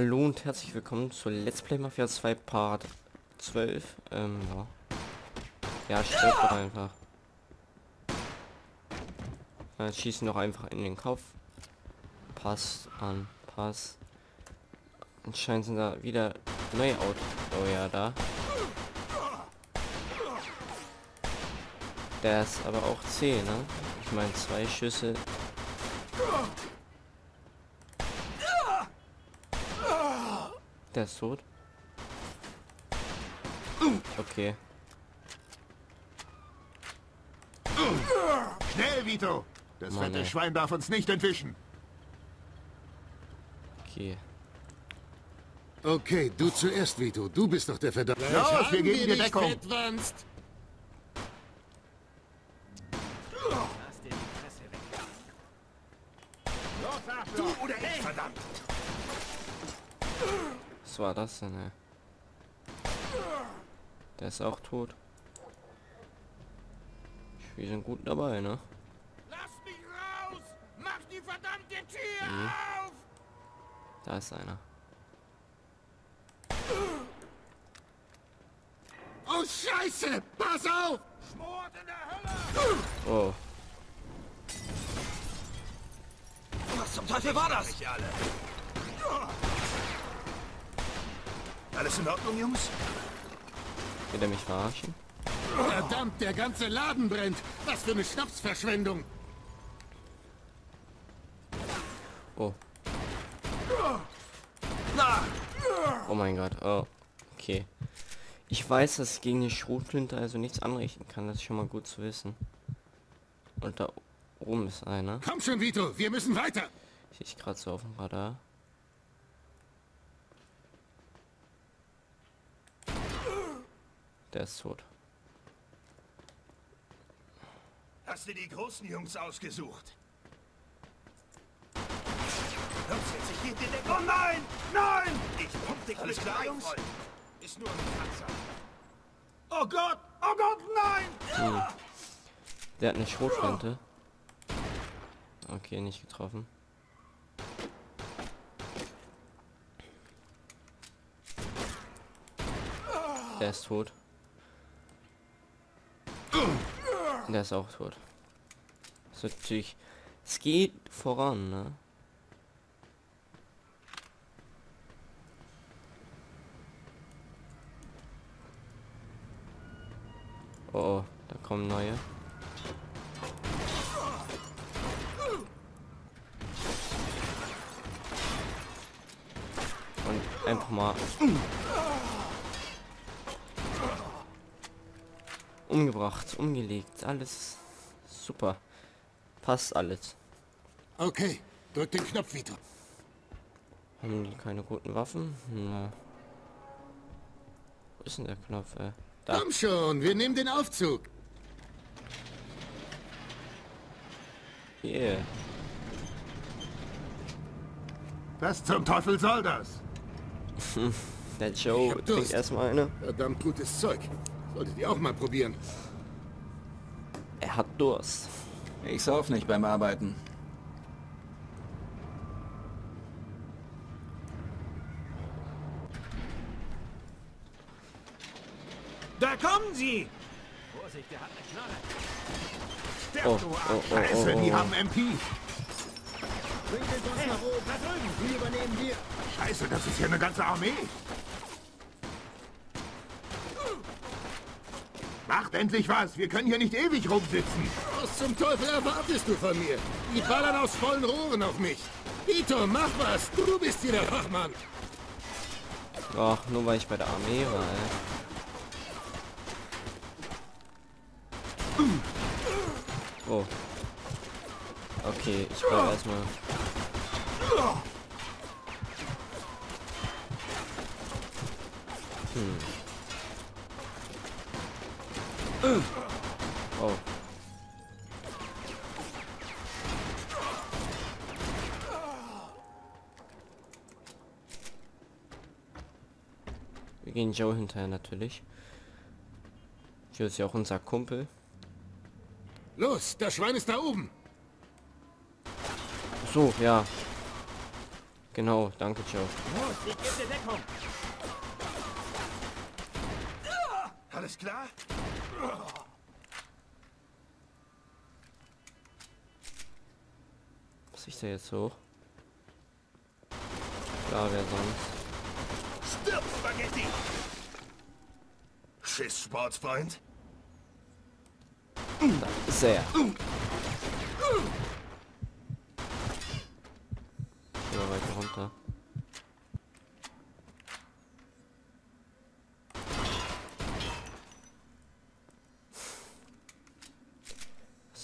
Hallo und herzlich willkommen zu Let's Play Mafia 2 Part 12. Ähm, ja. Ja, stirbt doch einfach. Dann schießen doch einfach in den Kopf. Pass an, Pass. Anscheinend sind da wieder neue Auto. Oh ja, da. Der ist aber auch 10, ne? Ich meine, zwei Schüsse. Der ist tot. Okay. Schnell, Vito! Das Mann, fette ey. Schwein darf uns nicht entwischen. Okay. Okay, du zuerst, Vito. Du bist doch der Verdammte. Los, wir geben dir Deckung. Du oder ich, verdammt! Was war das denn, ey? Der ist auch tot. Wir sind gut dabei, ne? Lass mich raus! Mach die verdammte Tür Mhm. auf! Da ist einer. Oh, Scheiße! Pass auf! Schmort in der Hölle! Oh, Was zum Teufel war das? Alles in Ordnung, Jungs? will er mich verarschen? Verdammt, der ganze Laden brennt. Was für eine Schnapsverschwendung. Oh, Na! oh mein Gott. Oh, okay. Ich weiß, dass ich gegen die Schrotflinte also nichts anrichten kann. Das ist schon mal gut zu wissen. Und da oben ist einer. Komm schon, Vito. Wir müssen weiter. Sehe ich gerade so auf dem Radar. Der ist tot. Hast du die großen Jungs ausgesucht? Los jetzt, ich geb dir Deckung! Oh nein! Nein! Ich pump dich Alles klar, Jungs? Ist nur ein Panzer. Oh Gott! Oh Gott, nein! Der hat eine Schrotflinte. Okay, nicht getroffen. Der ist tot. Der ist auch tot. Das ist natürlich... Es geht voran, ne? Oh, oh, da kommen neue. Und einfach mal umgebracht, umgelegt, alles super. Passt alles. Okay, drück den Knopf, Vito. Haben die keine guten Waffen? Na. Wo ist denn der Knopf, ey? Da. Komm schon, wir nehmen den Aufzug. Yeah. Was zum Teufel soll das? Der Joe trinkt erstmal eine. Verdammt gutes Zeug. Solltet ihr auch mal probieren. Er hat Durst. Ich sauf nicht beim Arbeiten. Da kommen sie! Sterb, Oh, du oh, Arsch! oh, Scheiße, oh, die oh. haben MP! Bring den Boss nach oben. Da drüben. Die übernehmen wir. Scheiße, das ist hier eine ganze Armee! Macht endlich was! Wir können hier nicht ewig rumsitzen! Was zum Teufel erwartest du von mir? Die ballern aus vollen Rohren auf mich. Vito, mach was. Du bist hier der Fachmann. Ach, nur weil ich bei der Armee war, ey. Oh. Okay, ich brauche erstmal. Hm. Oh. Wir gehen Joe hinterher natürlich. Joe ist ja auch unser Kumpel. Los, das Schwein ist da oben. So, ja. Genau, danke, Joe. Los, ich gebe dir Deckung. Alles klar? Muss ich da jetzt hoch? Klar, wer sonst? Stirb, Spaghetti! Schiss, Sportsfreund. Da ist er. Weiter runter.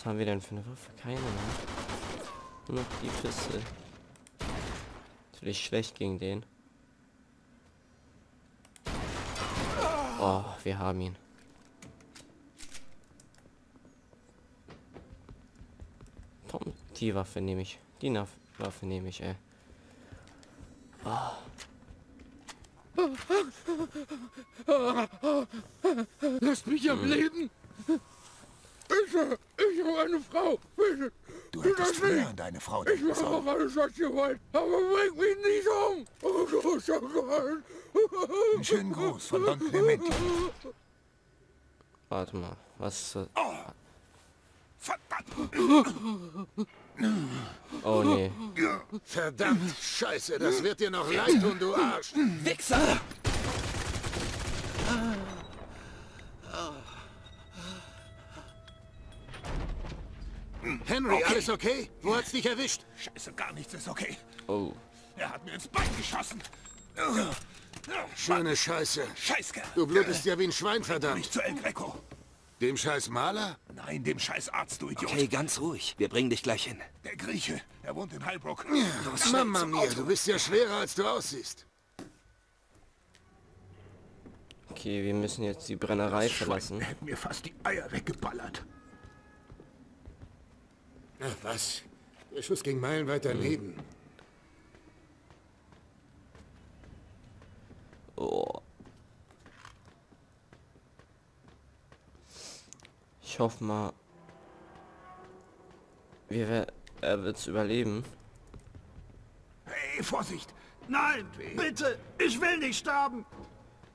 Was haben wir denn für eine Waffe? Keine, ne? Nur noch die Pistole. Natürlich schlecht gegen den. Oh, wir haben ihn. Die Waffe nehme ich. Die Naf Waffe nehme ich, ey. Lasst mich am Leben! Ich, äh, ich habe eine Frau! Bitte! Du hättest früher nicht. an deine Frau Ich denken mache auch sollen. alles, was ihr wollt, aber bringt mich nicht um! Oh Gott, oh Gott! Einen schönen Gruß von Don Clementi. Warte mal, was ist das? Verdammt! Oh nee. Verdammt, Scheiße, das wird dir noch leid tun, du Arsch! Wichser! Henry, Okay. Alles okay? Wo hat's dich erwischt? Scheiße, gar nichts ist okay. Oh. Er hat mir ins Bein geschossen. Schöne Scheiße. Scheißkerl. Du blutest ja wie ein Schwein, Nicht verdammt. zu El Greco. Dem scheiß Maler? Nein, dem scheiß Arzt, du Idiot. Okay, ganz ruhig. Wir bringen dich gleich hin. Der Grieche, er wohnt in Heilbruck. Mama mia, du bist ja schwerer, als du aussiehst. Okay, wir müssen jetzt die Brennerei verlassen. Er hätte mir fast die Eier weggeballert. Ach was? Der Schuss ging meilenweit daneben. Oh. Ich hoffe mal, wir er wird's überleben. Hey, Vorsicht! Nein, bitte! Ich will nicht sterben!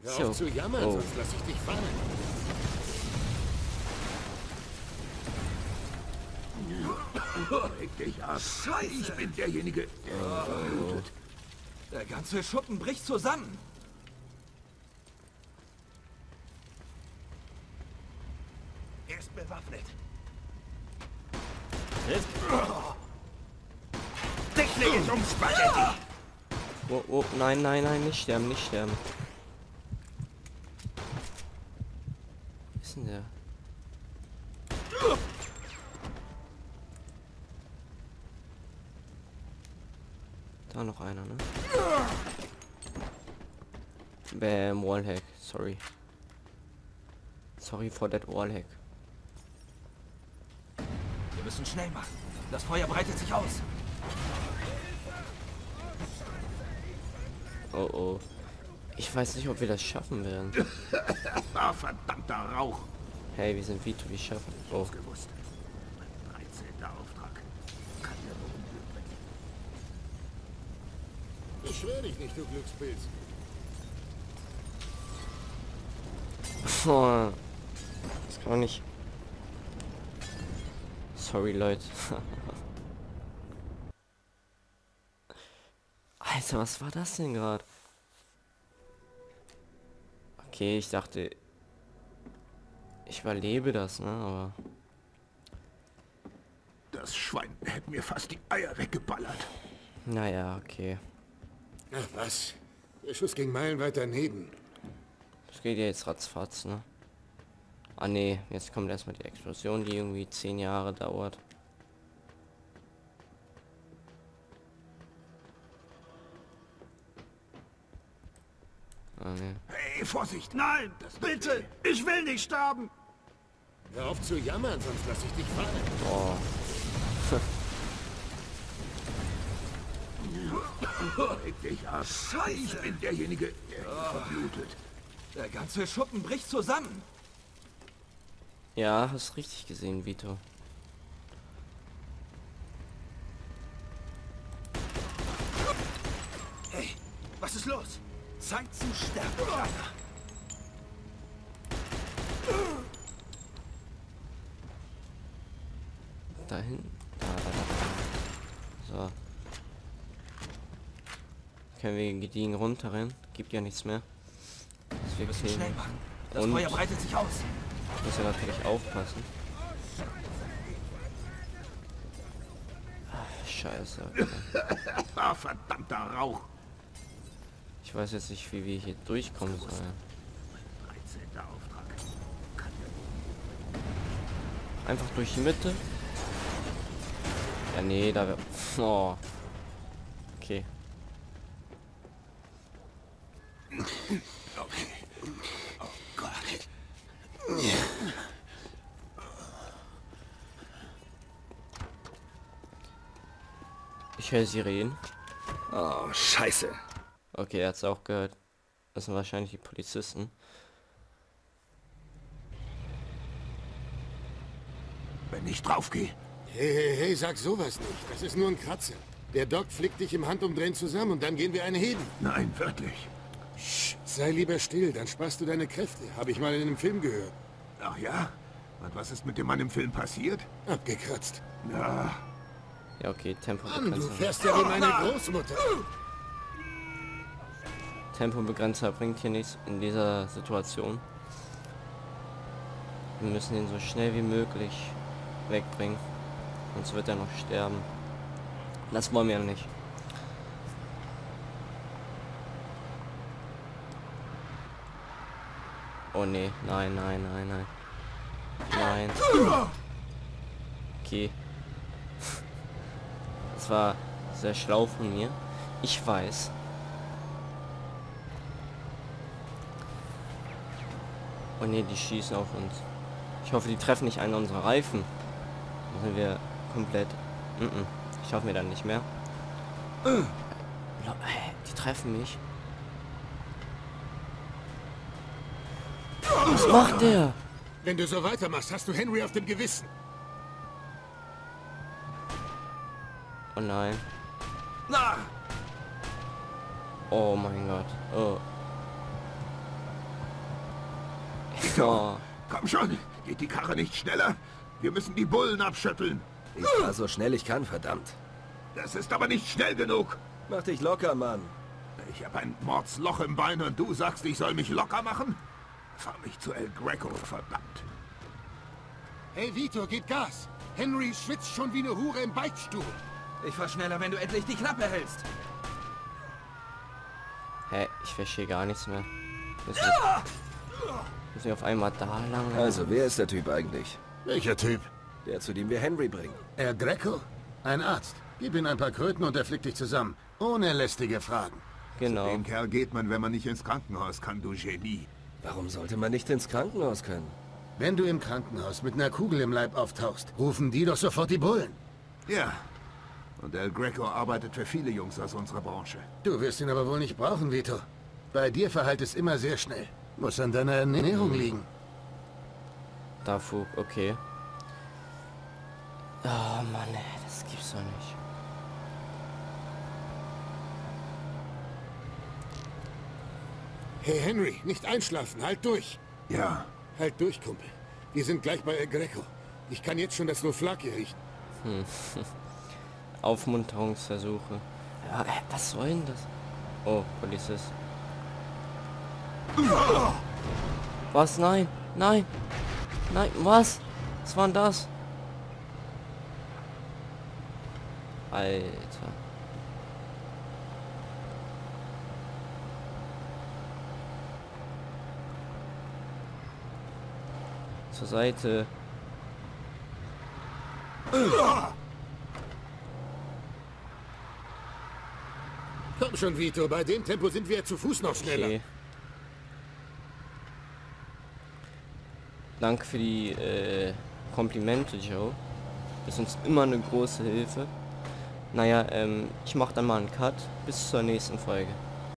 Hör So. auf zu jammern, Oh. sonst lass ich dich fallen. Leg dich ab. Scheiße! Ich bin derjenige, der verblutet. Der ganze Schuppen bricht zusammen. Er ist bewaffnet. Dich leg ich um, Spaghetti! Oh, oh, nein, nein, nein, nicht sterben, nicht sterben. Wo ist denn der? Da noch einer, ne? Bam, Wallhack, sorry. Sorry for that Wallhack. Wir müssen schnell machen. Das Feuer breitet sich aus. Oh oh. Ich weiß nicht, ob wir das schaffen werden. Ah, verdammter Rauch! Hey, wir sind Vito, wir schaffen. Oh, Gewusst. Mein 13. Auftrag. Kann ja nur Unglück bringen. Beschwer dich nicht, du Glückspilz. Oh, das kann man nicht. Sorry, Leute. Alter, was war das denn gerade? Okay, ich dachte, ich überlebe das, ne? Aber Das Schwein hätte mir fast die Eier weggeballert. naja, okay. Ach was? Der Schuss ging meilenweit daneben. Das geht ja jetzt ratzfatz, ne? Ah nee, jetzt kommt erstmal die Explosion, die irgendwie zehn Jahre dauert. Ah nee. Hey, Vorsicht! Nein! bitte! Ich will nicht sterben! Hör auf zu jammern, sonst lass ich dich fallen. Oh, Leg dich ab. Scheiße! Ich bin derjenige, der ihn verblutet. Der ganze Schuppen bricht zusammen. ja, hast richtig gesehen, Vito. Was ist los? Zeit zu sterben, Kleiner. Dahin. Da, da, da, da. So. Können wir gediegen runterrennen? Gibt ja nichts mehr. Das Wir müssen wir schnell machen. Das Und- Feuer breitet sich aus. Muss ja natürlich aufpassen. Scheiße. Okay. Ah, verdammter Rauch. Ich weiß jetzt nicht, wie wir hier durchkommen sollen. 13. Auftrag. Einfach durch die Mitte. Ja, nee, da. Oh. Okay. Oh Gott. Ich höre Sirenen. Oh, scheiße. Okay, er hat's auch gehört. Das sind wahrscheinlich die Polizisten. Wenn ich draufgehe. Hey, hey, hey, sag sowas nicht. Das ist nur ein Kratzer. Der Doc flickt dich im Handumdrehen zusammen und dann gehen wir eine heben. Nein, wirklich. Sch, sei lieber still, dann sparst du deine Kräfte. Habe ich mal in einem Film gehört. Ach ja? Und was ist mit dem Mann im Film passiert? Abgekratzt. Ja, Ja, okay, Tempo Mann, du fährst ja wie meine Großmutter. Tempobegrenzer bringt hier nichts in dieser Situation. Wir müssen ihn so schnell wie möglich wegbringen. Sonst wird er noch sterben. Das wollen wir ja nicht. Oh nee, nein, nein, nein, nein. Nein. Okay. War sehr schlau von mir. Ich weiß. Oh ne, die schießen auf uns. Ich hoffe, die treffen nicht einen unserer Reifen. Dann sind wir komplett... Mm -mm. Ich hoffe mir dann nicht mehr. Hä, Die treffen mich. Was macht der? Wenn du so weitermachst, hast du Henry auf dem Gewissen. Oh nein. Na, Oh mein Gott. Oh. Oh. komm schon. Geht die Karre nicht schneller? Wir müssen die Bullen abschütteln. Ich fahr so schnell ich kann, verdammt. Das ist aber nicht schnell genug. Mach dich locker, Mann. Ich habe ein Mordsloch im Bein und du sagst, ich soll mich locker machen? Fahr mich zu El Greco, verdammt. Hey Vito, gib Gas. Henry schwitzt schon wie eine Hure im Beichtstuhl. Ich fahr schneller, wenn du endlich die Klappe hältst. Hä, ich verstehe gar nichts mehr. Müssen wir, müssen wir auf einmal da lang? Also, wer ist der Typ eigentlich? Welcher Typ? Der, zu dem wir Henry bringen. El Greco? Ein Arzt. Gib ihm ein paar Kröten und er flickt dich zusammen. Ohne lästige Fragen. Genau. Dem Kerl geht man, wenn man nicht ins Krankenhaus kann, du Genie. Warum sollte man nicht ins Krankenhaus können? Wenn du im Krankenhaus mit einer Kugel im Leib auftauchst, rufen die doch sofort die Bullen. Ja. Und El Greco arbeitet für viele Jungs aus unserer Branche. Du wirst ihn aber wohl nicht brauchen, Vito. Bei dir verhallt es immer sehr schnell. Muss an deiner Ernährung liegen. Darfur, okay. Oh Mann, ey, das gibt's doch nicht. Hey Henry, nicht einschlafen, halt durch. Ja. Halt durch, Kumpel. Wir sind gleich bei El Greco. Ich kann jetzt schon das Loflake riechen. Aufmunterungsversuche. Ja, was soll denn das? Oh, Polizist. Was? Nein, nein, nein, was? Was war denn das? Alter. Zur Seite. Schon, Vito, bei dem Tempo sind wir zu Fuß noch schneller. Okay. Danke für die äh, Komplimente, Joe. Das ist uns immer eine große Hilfe. Naja, ähm, ich mache dann mal einen Cut. Bis zur nächsten Folge.